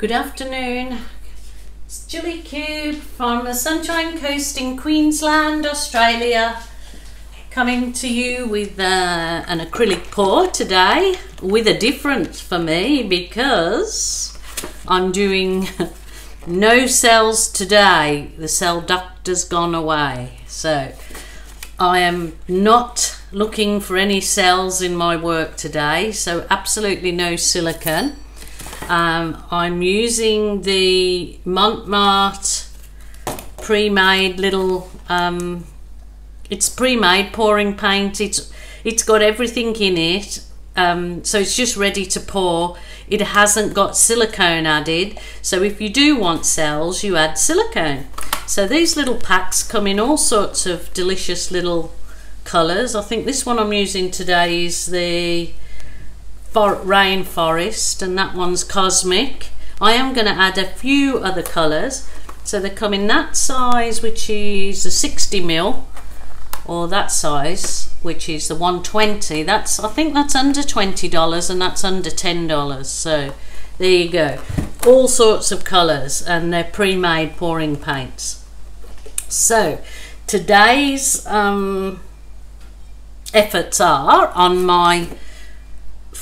Good afternoon. It's Gilly Kube from the Sunshine Coast in Queensland, Australia, coming to you with uh, an acrylic pour today with a difference for me because I'm doing no cells today. The cell duct has gone away. So I am not looking for any cells in my work today. So absolutely no silicone. Um, I'm using the Mont Marte pre-made little, um, it's pre-made pouring paint. It's It's got everything in it. Um, so it's just ready to pour. It hasn't got silicone added. So if you do want cells, you add silicone. So these little packs come in all sorts of delicious little colours. I think this one I'm using today is the for rainforest and that one's cosmic. I am going to add a few other colours. So they come in that size which is a 60 mil or that size which is the 120 that's I think that's under $20 and that's under $10 so there you go. All sorts of colours and they're pre-made pouring paints. So today's um, efforts are on my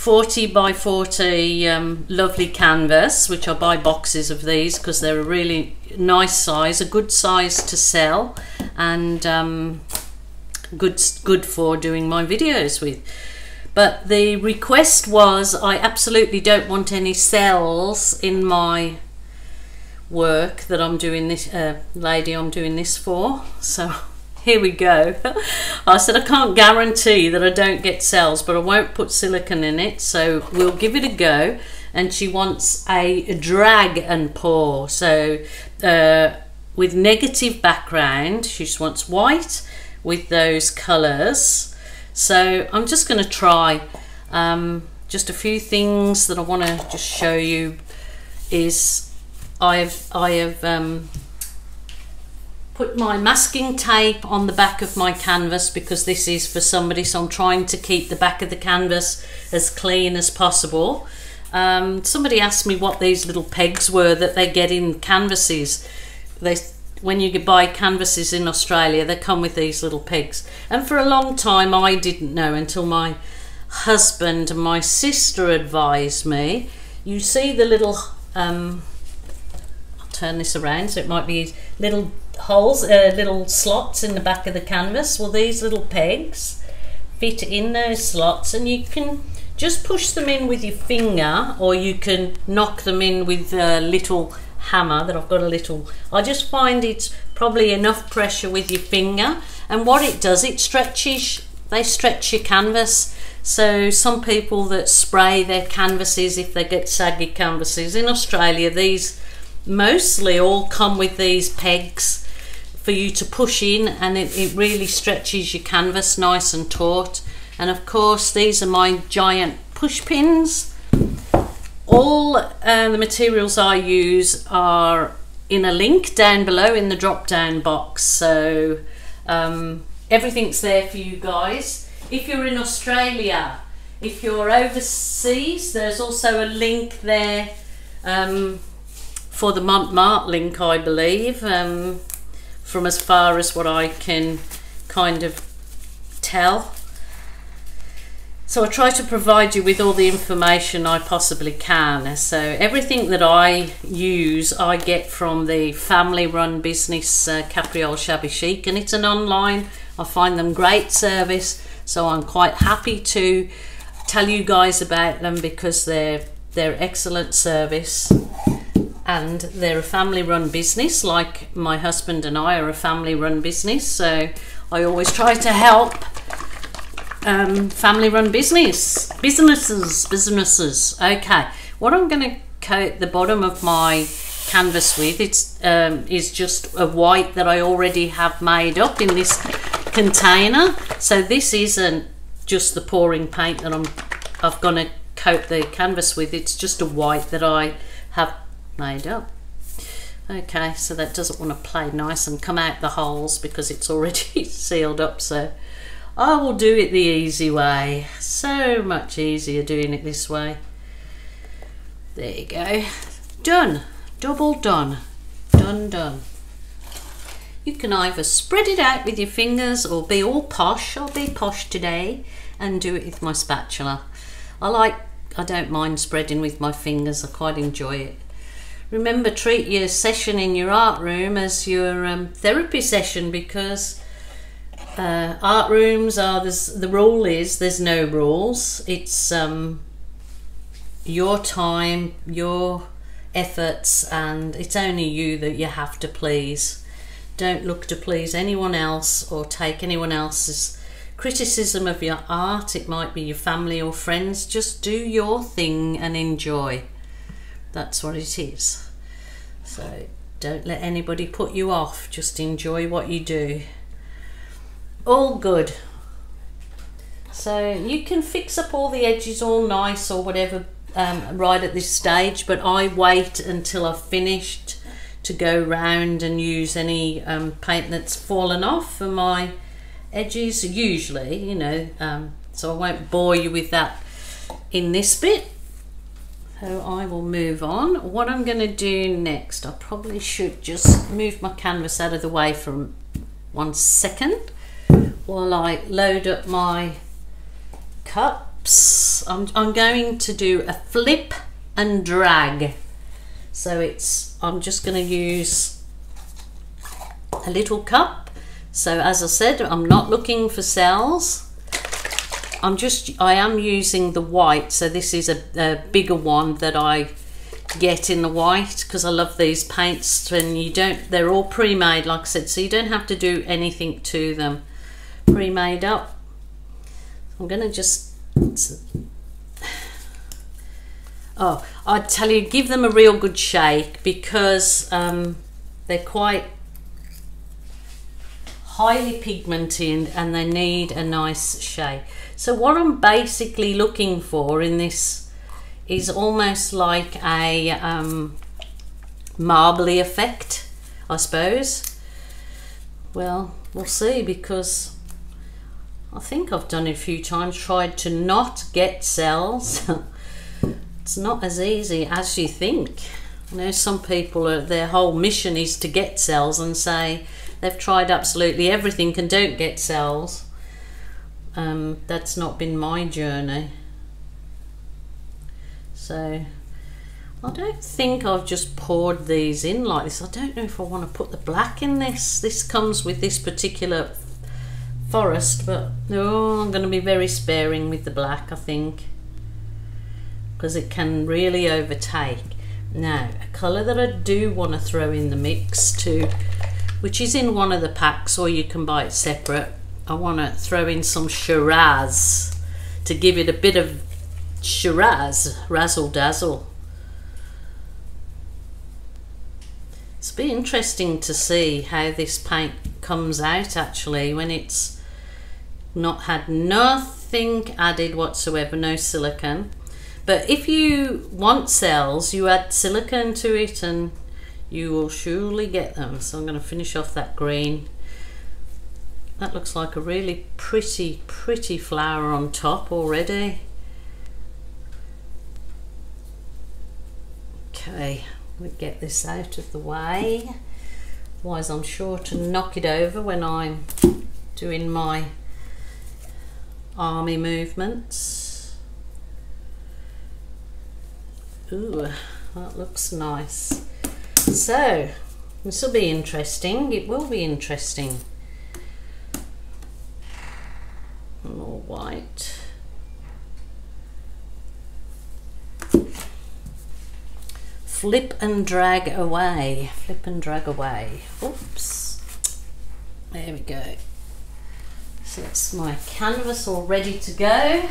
40 by 40 um, lovely canvas which I buy boxes of these because they're a really nice size a good size to sell and um, good good for doing my videos with. But the request was I absolutely don't want any cells in my work that I'm doing this uh, lady I'm doing this for so here we go. I said I can't guarantee that I don't get cells, but I won't put silicon in it, so we'll give it a go. And she wants a drag and pour, so uh, with negative background, she just wants white with those colours. So I'm just going to try um, just a few things that I want to just show you is I've I have um, put my masking tape on the back of my canvas because this is for somebody so I'm trying to keep the back of the canvas as clean as possible. Um, somebody asked me what these little pegs were that they get in canvases. They when you buy canvases in Australia they come with these little pegs. And for a long time I didn't know until my husband and my sister advised me. You see the little um, I'll turn this around so it might be little holes, uh, little slots in the back of the canvas. Well, these little pegs fit in those slots and you can just push them in with your finger or you can knock them in with a little hammer that I've got a little I just find it's probably enough pressure with your finger. And what it does it stretches they stretch your canvas. So some people that spray their canvases if they get saggy canvases in Australia these mostly all come with these pegs for you to push in and it, it really stretches your canvas nice and taut. And of course these are my giant push pins. All uh, the materials I use are in a link down below in the drop down box. So um, everything's there for you guys. If you're in Australia if you're overseas there's also a link there um, for the Mont Marte link I believe. Um, from as far as what I can kind of tell. So I try to provide you with all the information I possibly can. So everything that I use, I get from the family-run business uh, Capriole Shabby Chic, and it's an online. I find them great service, so I'm quite happy to tell you guys about them because they're they're excellent service and they're a family run business like my husband and I are a family run business so I always try to help um, family run business businesses businesses. Okay what I'm going to coat the bottom of my canvas with it's um, is just a white that I already have made up in this container. So this isn't just the pouring paint that I'm I've going to coat the canvas with it's just a white that I have made up. Okay, so that doesn't want to play nice and come out the holes because it's already sealed up. So I will do it the easy way. So much easier doing it this way. There you go. done. Double done. Done, done. You can either spread it out with your fingers or be all posh. I'll be posh today and do it with my spatula. I like, I don't mind spreading with my fingers. I quite enjoy it. Remember, treat your session in your art room as your um, therapy session because uh, art rooms are, the rule is there's no rules. It's um, your time, your efforts, and it's only you that you have to please. Don't look to please anyone else or take anyone else's criticism of your art. It might be your family or friends. Just do your thing and enjoy. That's what it is. So don't let anybody put you off. Just enjoy what you do. All good. So you can fix up all the edges all nice or whatever um, right at this stage, but I wait until I've finished to go round and use any um, paint that's fallen off for my edges usually you know um, so I won't bore you with that in this bit so I will move on what I'm going to do next I probably should just move my canvas out of the way for one second while I load up my cups I'm, I'm going to do a flip and drag so it's, I'm just going to use a little cup. So as I said, I'm not looking for cells. I'm just, I am using the white. So this is a, a bigger one that I get in the white because I love these paints and you don't, they're all pre-made like I said, so you don't have to do anything to them. Pre-made up. I'm going to just Oh, I'd tell you, give them a real good shake because um, they're quite highly pigmented and they need a nice shake. So what I'm basically looking for in this is almost like a um, marbly effect, I suppose. Well, we'll see because I think I've done it a few times, tried to not get cells. it's not as easy as you think. You know, some people, are, their whole mission is to get cells and say they've tried absolutely everything and don't get cells. Um, that's not been my journey. So I don't think I've just poured these in like this. I don't know if I want to put the black in this. This comes with this particular forest, but no, I'm going to be very sparing with the black, I think because it can really overtake. Now, a colour that I do want to throw in the mix too, which is in one of the packs or you can buy it separate, I want to throw in some Shiraz to give it a bit of Shiraz, razzle dazzle. It's be interesting to see how this paint comes out actually when it's not had nothing added whatsoever, no silicone but if you want cells, you add silicone to it and you will surely get them. So I'm going to finish off that green. That looks like a really pretty, pretty flower on top already. Okay, we get this out of the way. Otherwise I'm sure to knock it over when I'm doing my army movements. Ooh, that looks nice. So, this will be interesting. It will be interesting. More white. Flip and drag away. Flip and drag away. Oops. There we go. So that's my canvas all ready to go.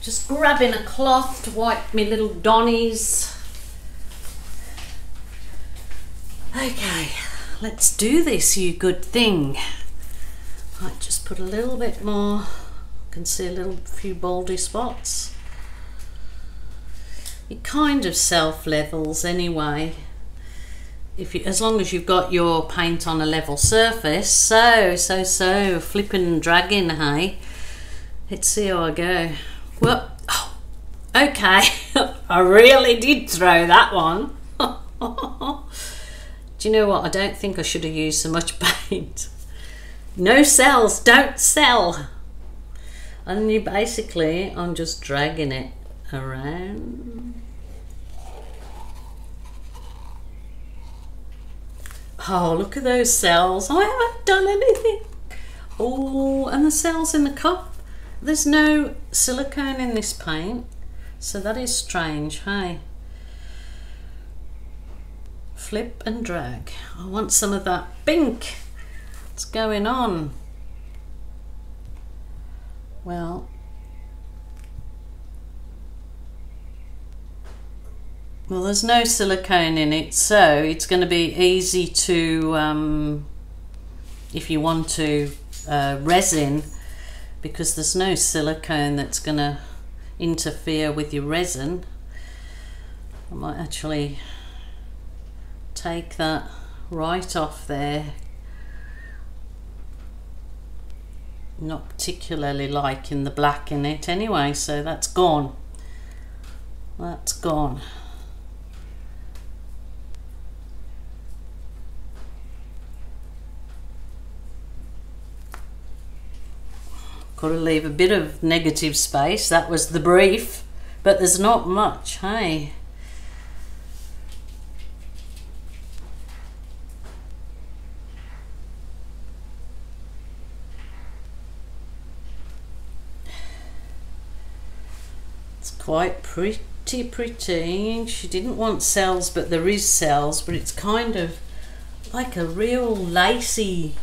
Just grabbing a cloth to wipe my little donnies. Okay, let's do this, you good thing. Might just put a little bit more. Can see a little few baldy spots. It kind of self levels anyway. If you, as long as you've got your paint on a level surface. So, so, so, flipping and dragging, hey. Let's see how I go. Well, oh, okay. I really did throw that one. Do you know what? I don't think I should have used so much paint. No cells, don't sell. And you basically, I'm just dragging it around. Oh, look at those cells. I haven't done anything. Oh, and the cells in the cup. There's no silicone in this paint. So that is strange, hey? Flip and drag. I want some of that pink. What's going on? Well, well, there's no silicone in it, so it's going to be easy to, um, if you want to uh, resin, because there's no silicone that's going to interfere with your resin. I might actually take that right off there not particularly liking the black in it anyway so that's gone. That's gone. Got to leave a bit of negative space. That was the brief but there's not much hey quite pretty pretty. She didn't want cells but there is cells but it's kind of like a real lacy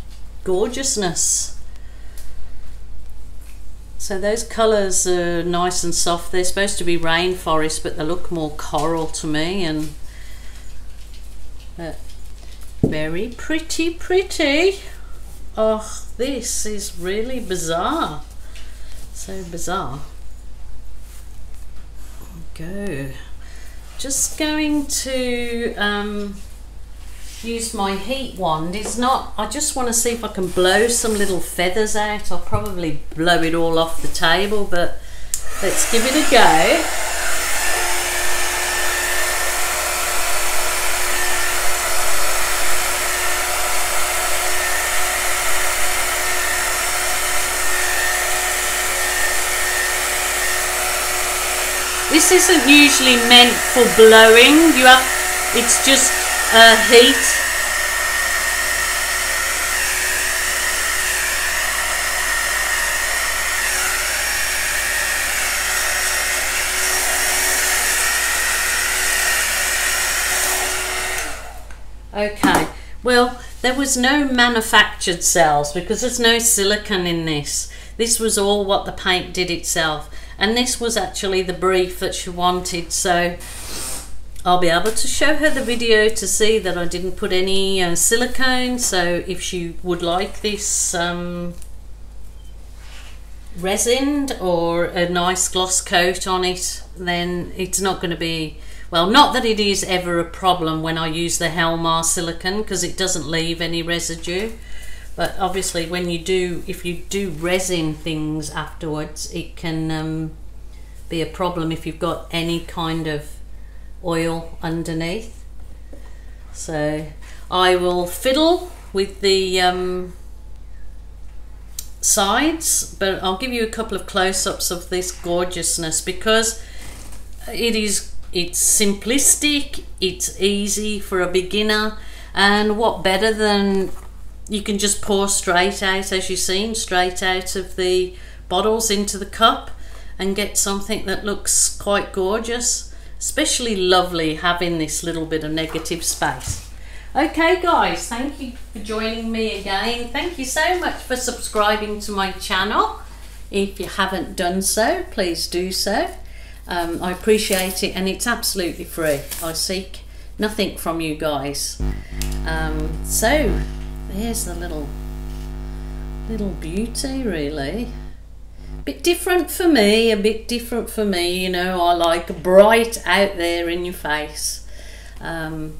gorgeousness. So those colours are nice and soft. They're supposed to be rainforest but they look more coral to me and uh, very pretty pretty. Oh this is really bizarre. So bizarre go. Just going to um, use my heat wand. It's not, I just want to see if I can blow some little feathers out. I'll probably blow it all off the table, but let's give it a go. This isn't usually meant for blowing. You have, it's just uh, heat. Okay, well, there was no manufactured cells because there's no silicon in this. This was all what the paint did itself and this was actually the brief that she wanted so I'll be able to show her the video to see that I didn't put any uh, silicone. So if she would like this um, resined or a nice gloss coat on it then it's not going to be well not that it is ever a problem when I use the Helmar silicone because it doesn't leave any residue but obviously when you do if you do resin things afterwards it can um, be a problem if you've got any kind of oil underneath. So I will fiddle with the um, sides but I'll give you a couple of close-ups of this gorgeousness because it is it's simplistic it's easy for a beginner and what better than you can just pour straight out as you've seen straight out of the bottles into the cup and get something that looks quite gorgeous. Especially lovely having this little bit of negative space. Okay guys thank you for joining me again. Thank you so much for subscribing to my channel. If you haven't done so please do so. Um, I appreciate it and it's absolutely free. I seek nothing from you guys. Um, so there's the little little beauty really. Bit different for me a bit different for me you know. I like bright out there in your face. Um,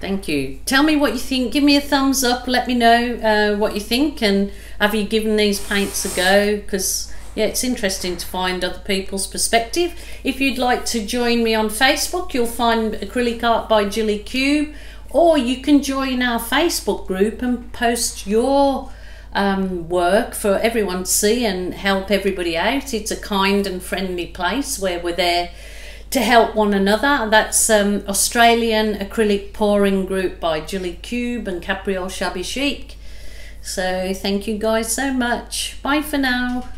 thank you. Tell me what you think. Give me a thumbs up. Let me know uh, what you think and have you given these paints a go? Because yeah, it's interesting to find other people's perspective. If you'd like to join me on Facebook, you'll find acrylic art by Gilly Kube, or you can join our Facebook group and post your um, work for everyone to see and help everybody out. It's a kind and friendly place where we're there to help one another. That's um, Australian Acrylic Pouring Group by Gilly Kube and Capriole Shabby Chic. So thank you guys so much. Bye for now.